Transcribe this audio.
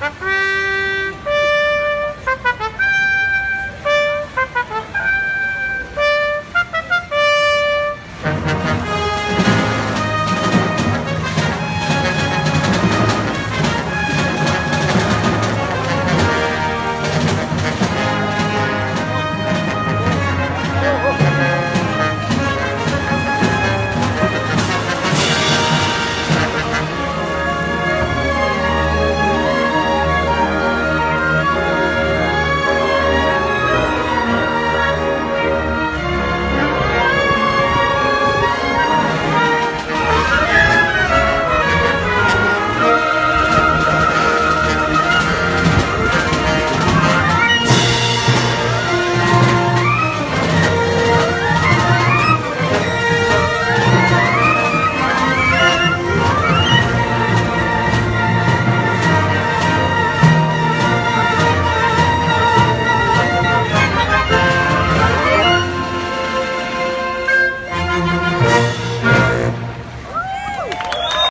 ha ha